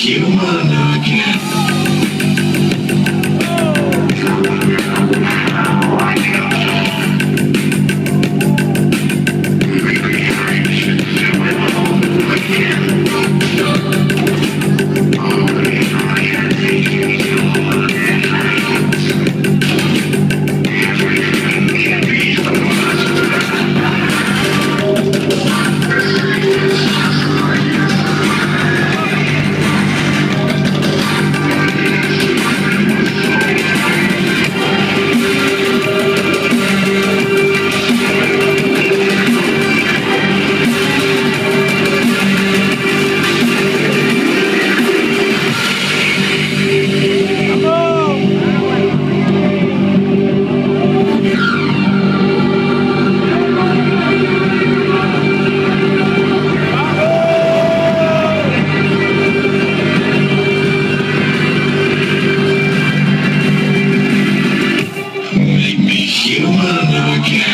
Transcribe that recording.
human again. human again.